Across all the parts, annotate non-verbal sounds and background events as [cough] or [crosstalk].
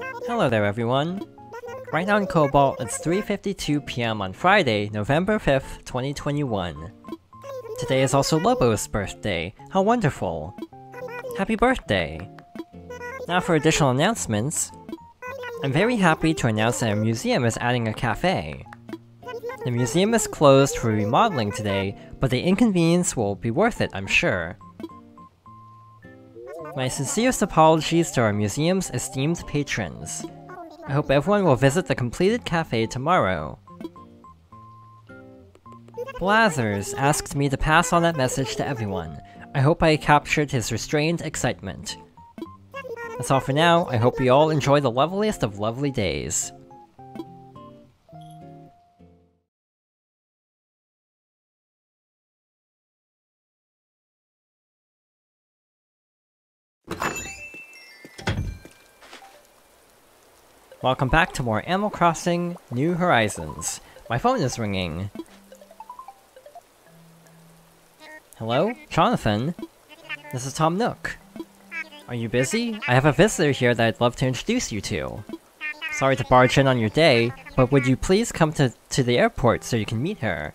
Hello there everyone. Right now in Cobalt, it's 3.52 PM on Friday, November 5th, 2021. Today is also Lobo's birthday. How wonderful! Happy birthday! Now for additional announcements. I'm very happy to announce that our museum is adding a cafe. The museum is closed for remodeling today, but the inconvenience will be worth it, I'm sure. My sincerest apologies to our museum's esteemed patrons. I hope everyone will visit the completed cafe tomorrow. Blathers asked me to pass on that message to everyone. I hope I captured his restrained excitement. That's all for now, I hope you all enjoy the loveliest of lovely days. Welcome back to more Animal Crossing New Horizons. My phone is ringing. Hello? Jonathan? This is Tom Nook. Are you busy? I have a visitor here that I'd love to introduce you to. Sorry to barge in on your day, but would you please come to, to the airport so you can meet her?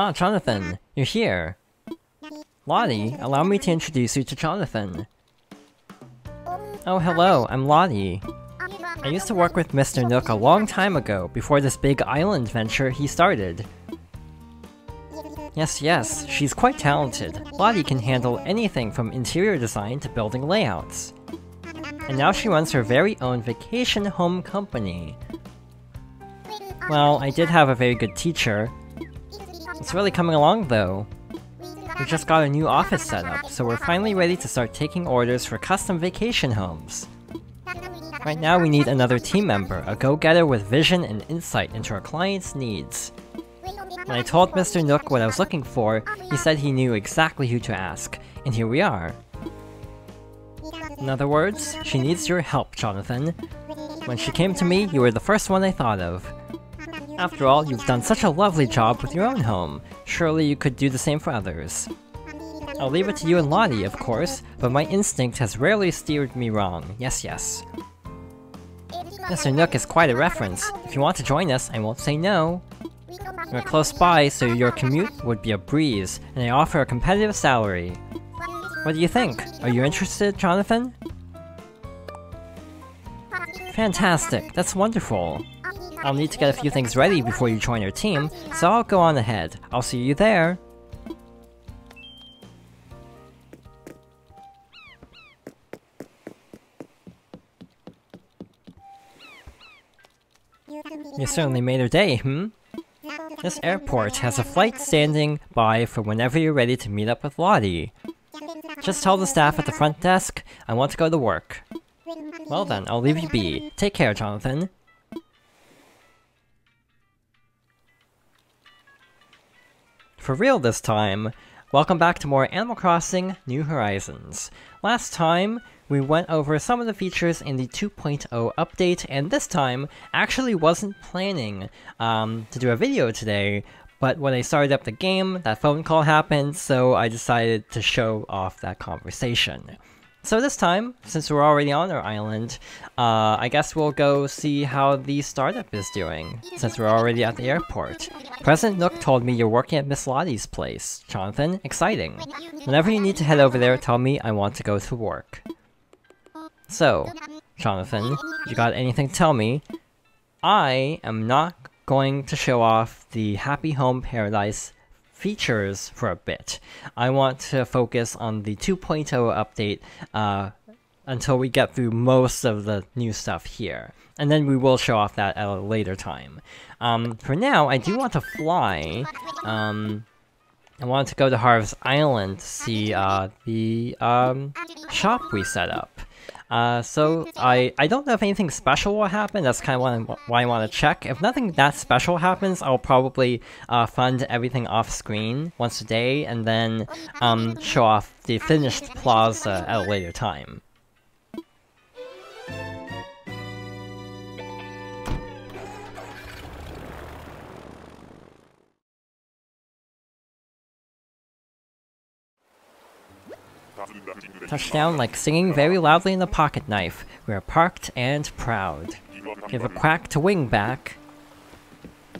Ah, Jonathan, you're here. Lottie, allow me to introduce you to Jonathan. Oh, hello, I'm Lottie. I used to work with Mr. Nook a long time ago, before this big island venture he started. Yes, yes, she's quite talented. Lottie can handle anything from interior design to building layouts. And now she runs her very own vacation home company. Well, I did have a very good teacher, it's really coming along though. We just got a new office set up, so we're finally ready to start taking orders for custom vacation homes. Right now we need another team member, a go-getter with vision and insight into our clients' needs. When I told Mr. Nook what I was looking for, he said he knew exactly who to ask, and here we are. In other words, she needs your help, Jonathan. When she came to me, you were the first one I thought of. After all, you've done such a lovely job with your own home. Surely you could do the same for others. I'll leave it to you and Lottie, of course, but my instinct has rarely steered me wrong. Yes, yes. Mr. Nook is quite a reference. If you want to join us, I won't say no. We're close by, so your commute would be a breeze, and I offer a competitive salary. What do you think? Are you interested, Jonathan? Fantastic, that's wonderful. I'll need to get a few things ready before you join our team, so I'll go on ahead. I'll see you there. You certainly made her day, hmm? This airport has a flight standing by for whenever you're ready to meet up with Lottie. Just tell the staff at the front desk I want to go to work. Well then, I'll leave you be. Take care, Jonathan. For real this time, welcome back to more Animal Crossing New Horizons. Last time, we went over some of the features in the 2.0 update, and this time, actually wasn't planning um, to do a video today, but when I started up the game, that phone call happened, so I decided to show off that conversation. So this time, since we're already on our island, uh, I guess we'll go see how the startup is doing, since we're already at the airport. President Nook told me you're working at Miss Lottie's place. Jonathan, exciting. Whenever you need to head over there, tell me I want to go to work. So, Jonathan, you got anything to tell me? I am not going to show off the Happy Home Paradise features for a bit. I want to focus on the 2.0 update uh, until we get through most of the new stuff here. And then we will show off that at a later time. Um, for now, I do want to fly. Um, I want to go to Harv's Island to see uh, the um, shop we set up. Uh, so I, I don't know if anything special will happen, that's kind of why I want to check. If nothing that special happens, I'll probably uh, fund everything off screen once a day and then um, show off the finished plaza at a later time. Touchdown like singing very loudly in a pocket knife. We are parked and proud. Give a quack to wing back.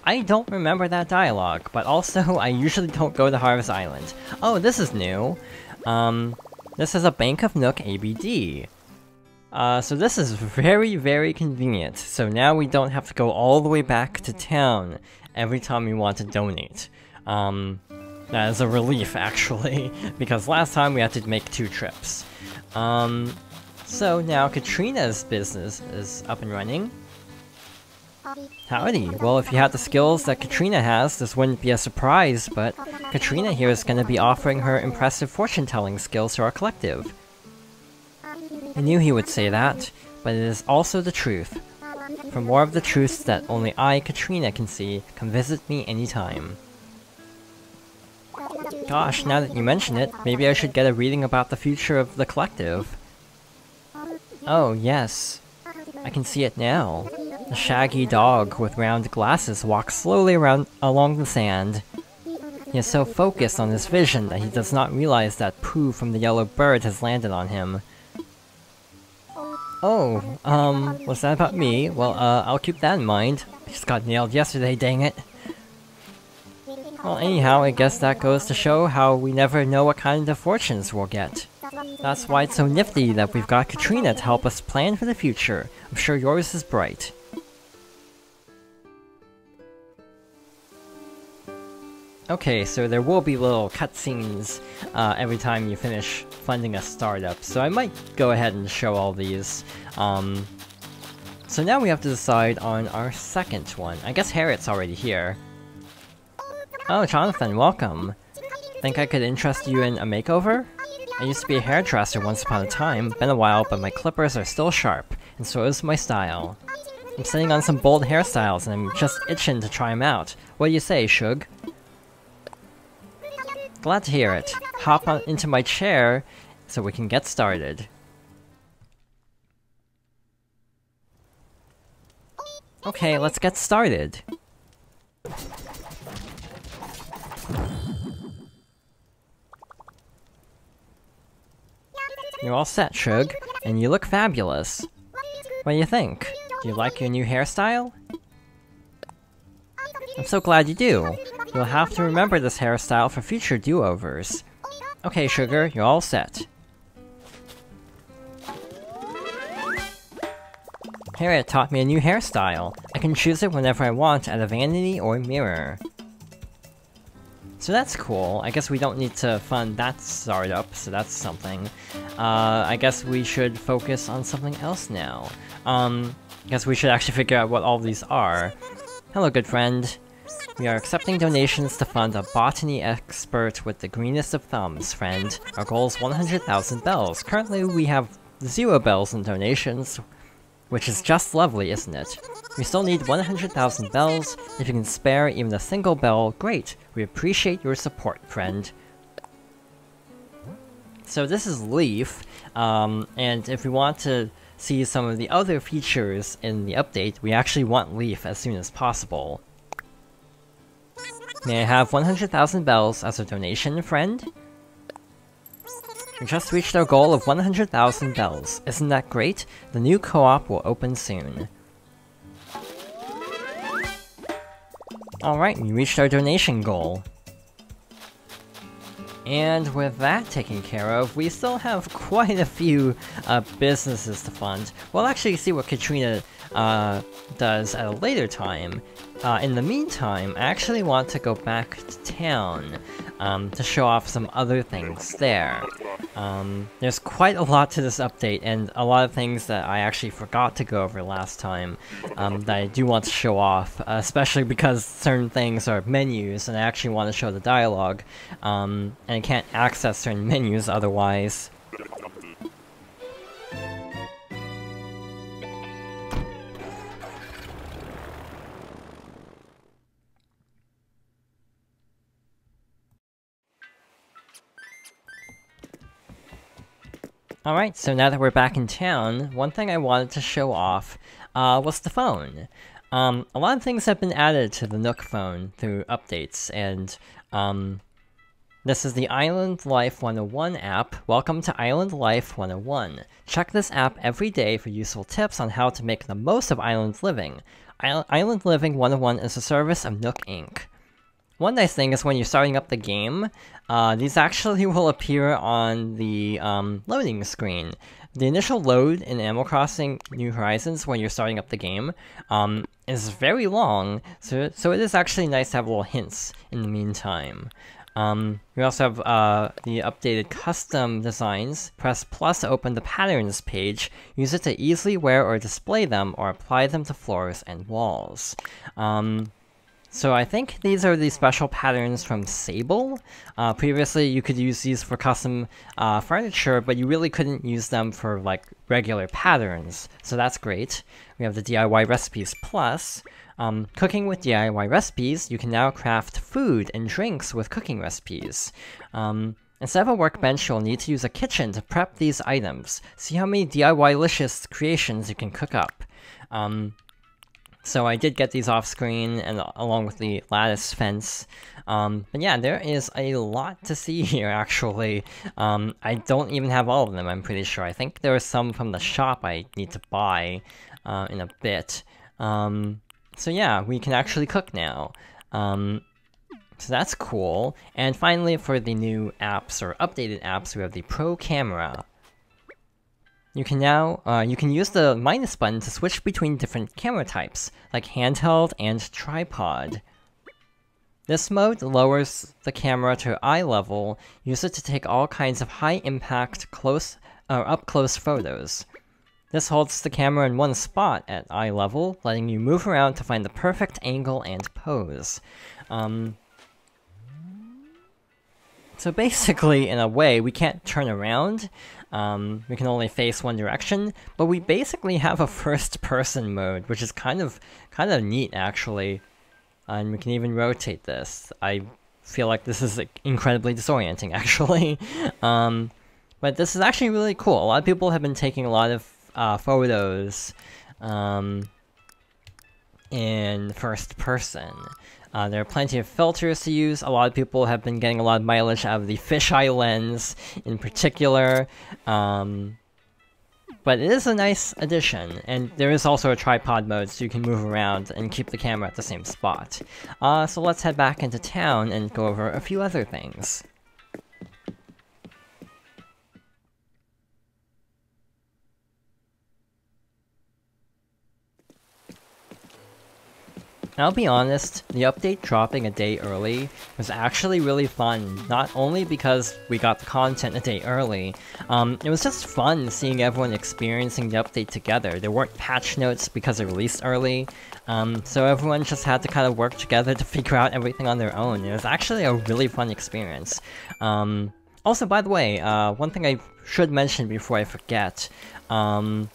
I don't remember that dialogue, but also [laughs] I usually don't go to Harv's Island. Oh, this is new. Um, this is a Bank of Nook ABD. Uh, so this is very, very convenient. So now we don't have to go all the way back to town every time we want to donate. Um, that is a relief, actually, [laughs] because last time we had to make two trips. Um, so now Katrina's business is up and running. Howdy. Well, if you had the skills that Katrina has, this wouldn't be a surprise, but Katrina here is going to be offering her impressive fortune-telling skills to our collective. I knew he would say that, but it is also the truth. For more of the truths that only I, Katrina, can see, come visit me anytime. Gosh, now that you mention it, maybe I should get a reading about the future of the collective. Oh, yes. I can see it now. A shaggy dog with round glasses walks slowly around along the sand. He is so focused on his vision that he does not realize that poo from the yellow bird has landed on him. Oh, um, was that about me? Well, uh, I'll keep that in mind. I just got nailed yesterday, dang it. Well, anyhow, I guess that goes to show how we never know what kind of fortunes we'll get. That's why it's so nifty that we've got Katrina to help us plan for the future. I'm sure yours is bright. Okay, so there will be little cutscenes uh, every time you finish funding a startup, so I might go ahead and show all these. Um, so now we have to decide on our second one. I guess Harriet's already here. Oh, Jonathan, welcome. Think I could interest you in a makeover? I used to be a hairdresser once upon a time, been a while, but my clippers are still sharp, and so is my style. I'm sitting on some bold hairstyles and I'm just itching to try them out. What do you say, Shug? Glad to hear it. Hop on into my chair so we can get started. Okay, let's get started. You're all set, Shug, and you look fabulous. What do you think? Do you like your new hairstyle? I'm so glad you do. You'll have to remember this hairstyle for future do-overs. Okay, Sugar, you're all set. Harriet taught me a new hairstyle. I can choose it whenever I want at a vanity or mirror. So that's cool. I guess we don't need to fund that startup, so that's something. Uh, I guess we should focus on something else now. Um, I guess we should actually figure out what all these are. Hello, good friend. We are accepting donations to fund a botany expert with the greenest of thumbs, friend. Our goal is 100,000 bells. Currently, we have zero bells in donations, which is just lovely, isn't it? We still need 100,000 bells. If you can spare even a single bell, great. We appreciate your support, friend. So this is Leaf, um, and if we want to see some of the other features in the update, we actually want Leaf as soon as possible. May I have 100,000 bells as a donation, friend? We just reached our goal of 100,000 bells. Isn't that great? The new co-op will open soon. Alright, we reached our donation goal. And with that taken care of, we still have [laughs] quite a few uh, businesses to fund. We'll actually see what Katrina uh, does at a later time. Uh, in the meantime, I actually want to go back to town um, to show off some other things there. Um, there's quite a lot to this update, and a lot of things that I actually forgot to go over last time um, that I do want to show off, especially because certain things are menus, and I actually want to show the dialogue, um, and I can't access certain menus otherwise. Alright, so now that we're back in town, one thing I wanted to show off uh, was the phone. Um, a lot of things have been added to the Nook phone through updates, and um, This is the Island Life 101 app. Welcome to Island Life 101. Check this app every day for useful tips on how to make the most of island living. Island Living 101 is a service of Nook Inc. One nice thing is when you're starting up the game, uh, these actually [laughs] will appear on the um, loading screen. The initial load in Animal Crossing New Horizons when you're starting up the game um, is very long, so, so it is actually nice to have little hints in the meantime. Um, we also have uh, the updated custom designs. Press plus to open the patterns page. Use it to easily wear or display them or apply them to floors and walls. Um, so I think these are the special patterns from Sable. Uh, previously, you could use these for custom uh, furniture, but you really couldn't use them for like regular patterns. So that's great. We have the DIY Recipes Plus. Um, cooking with DIY recipes, you can now craft food and drinks with cooking recipes. Um, instead of a workbench, you'll need to use a kitchen to prep these items. See how many DIY-licious creations you can cook up. Um, so I did get these off screen and along with the lattice fence. Um, but yeah, there is a lot to see [laughs] here actually. Um, I don't even have all of them, I'm pretty sure. I think there are some from the shop I need to buy uh, in a bit. Um, so yeah, we can actually cook now. Um, so that's cool. And finally, for the new apps or updated apps, we have the Pro Camera. You can now, uh, you can use the minus button to switch between different camera types, like handheld and tripod. This mode lowers the camera to eye level, use it to take all kinds of high-impact, close, uh, up-close photos. This holds the camera in one spot at eye level, letting you move around to find the perfect angle and pose. Um, so basically, in a way, we can't turn around, um, we can only face one direction, but we basically have a first-person mode, which is kind of kind of neat, actually. And we can even rotate this. I feel like this is like, incredibly disorienting, [laughs] actually. um, but this is actually really cool. A lot of people have been taking a lot of uh, photos um, in first person. Uh, there are plenty of filters to use. A lot of people have been getting a lot of mileage out of the fisheye lens in particular. Um, but it is a nice addition, and there is also a tripod mode so you can move around and keep the camera at the same spot. Uh, so let's head back into town and go over a few other things. I'll be honest, the update dropping a day early was actually really fun, not only because we got the content a day early, um, it was just fun seeing everyone experiencing the update together. There weren't patch notes because it released early, um, so everyone just had to kind of work together to [laughs] figure out everything on their own. It was actually a really fun experience. Um, also, by the way, uh, one thing I should mention before I forget, um,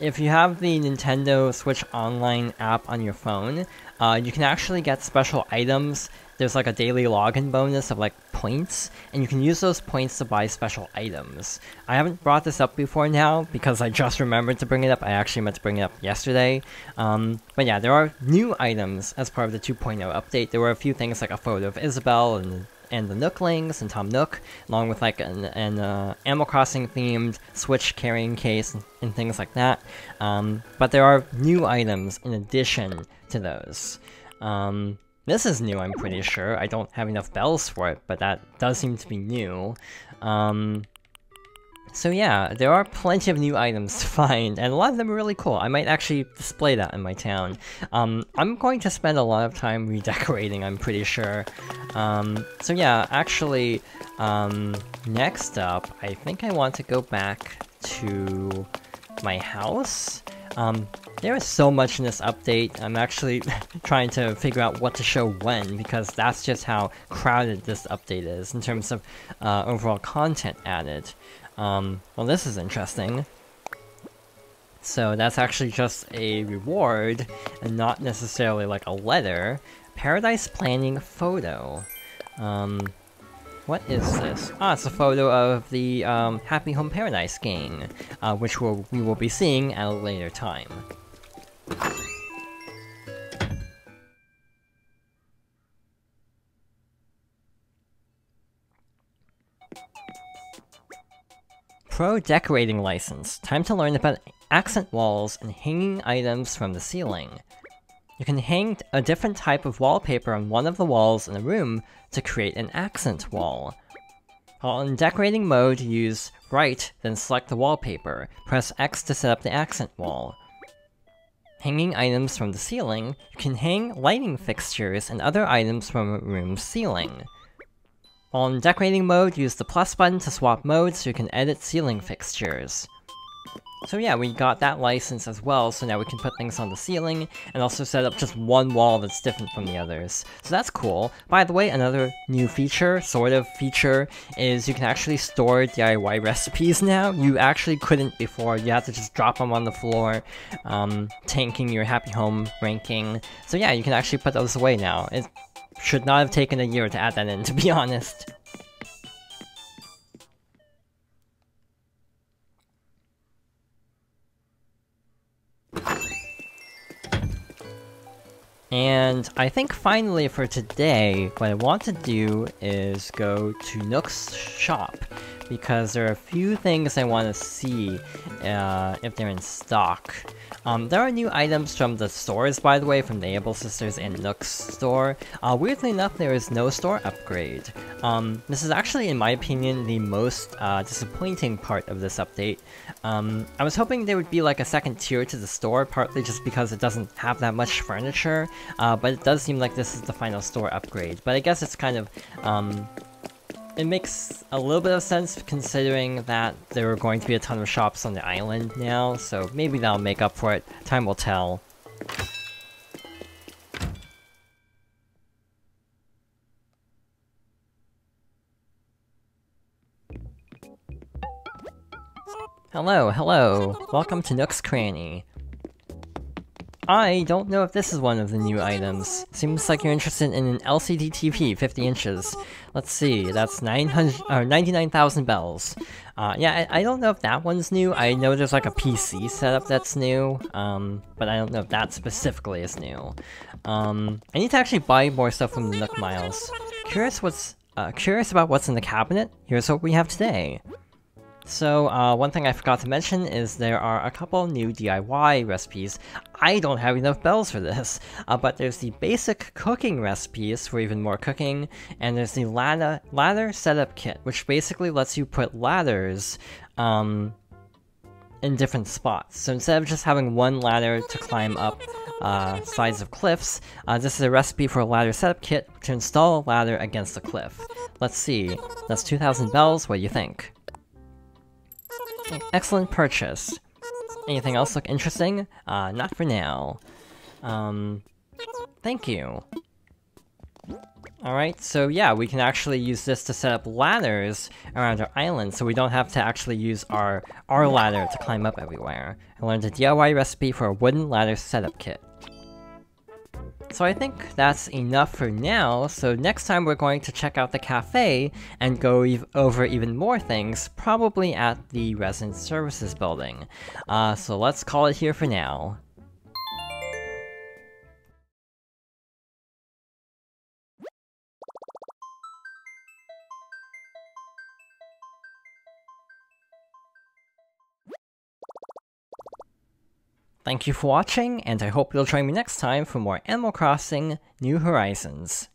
if you have the Nintendo Switch Online app on your phone, uh, you can actually get special items. There's like a daily login bonus of like points, and you can use those points to buy special items. I haven't brought this up before now because I just remembered to bring it up. I actually meant to bring it up yesterday. Um, but yeah, there are new items as part of the 2.0 update. There were a few things like a photo of Isabelle and and the Nooklings and Tom Nook, along with like an, an uh, Animal Crossing themed Switch carrying case and, and things like that. Um, but there are new items in addition to those. Um, this is new, I'm pretty sure. I don't have enough bells for it, but that does seem to be new. Um, so yeah, there are plenty of new items to [laughs] find, and a lot of them are really cool. I might actually display that in my town. Um, I'm going to spend a lot of time [laughs] redecorating, I'm pretty sure. Um, so yeah, actually, um, next up, I think I want to go back to my house. Um, there is so much in this update, I'm actually [laughs] trying to figure out what to show when, because that's just how crowded this update is in terms of uh, overall content added. Um, well this is interesting. So that's actually just a reward, and not necessarily like a letter. Paradise Planning Photo. Um, what is this? Ah, it's a photo of the um, Happy Home Paradise gang, uh, which we'll, we will be seeing at a later time. Pro Decorating License. Time to learn about accent walls and hanging items from the ceiling. You can hang a different type of wallpaper on one of the walls in a room to create an accent wall. While in decorating mode, use right, then select the wallpaper. Press X to set up the accent wall. Hanging items from the ceiling, you can hang lighting fixtures and other items from a room's ceiling. In decorating mode, use the plus button to swap modes so you can edit ceiling fixtures. So yeah, we got that license as well, so now we can put things on the ceiling, and also set up just one wall that's different from the others. So that's cool. By the way, another new feature, sort of feature, is you can actually store DIY recipes now. You actually couldn't before, you had to just drop them on the floor, um, tanking your Happy Home ranking. So yeah, you can actually put those away now. It should not have taken a year to add that in, to be [laughs] honest. And I think finally for today, what I want to do is go to Nook's shop, because there are a few things I want to see uh, if they're in stock. Um, there are new items from the stores, by the way, from the Able Sisters and Nook's store. Uh, weirdly enough, there is no store upgrade. Um, this is actually, in my opinion, the most uh, disappointing part of this update. Um, I was hoping there would be like a second tier to the store, partly just because it doesn't have that much furniture, uh, but it does seem like this is the final store upgrade. But I guess it's kind of um, it makes a little bit of sense considering that there are going to be a ton of shops on the island now, so maybe that'll make up for it. Time will tell. Hello, hello! Welcome to Nook's Cranny. I don't know if this is one of the new items. Seems like you're interested in an LCD TV, 50 inches. Let's see, that's 900 or 99,000 bells. Uh, yeah, I, I, don't know if that one's new. I know there's like a PC setup that's new, um, but I don't know if that specifically is new. Um, I need to actually buy more stuff from the Nook Miles. Curious what's uh, curious about what's in the cabinet? Here's what we have today. So, uh, one thing I forgot to mention is there are a couple new DIY recipes. I don't have enough bells for this, [laughs] uh, but there's the basic cooking recipes for even more cooking, and there's the ladder, ladder setup kit, which basically lets you put ladders um, in different spots. So instead of just having one ladder to climb up uh, sides of cliffs, uh, this is a recipe for a ladder setup kit to install a ladder against a cliff. Let's see, that's 2,000 bells, what do you think? Excellent purchase. Anything else look interesting? Uh, not for now. Um, thank you. Alright, so yeah, we can actually use this to set up ladders around our island, so we don't have to actually use our, our ladder to climb up everywhere. I learned a DIY recipe for a wooden ladder setup kit. So I think that's enough for now, so next time we're going to check out the cafe and go ev over even more things, probably at the Resident Services building. Uh, so let's call it here for now. Thank you for watching, and I hope you'll join me next time for more Animal Crossing New Horizons.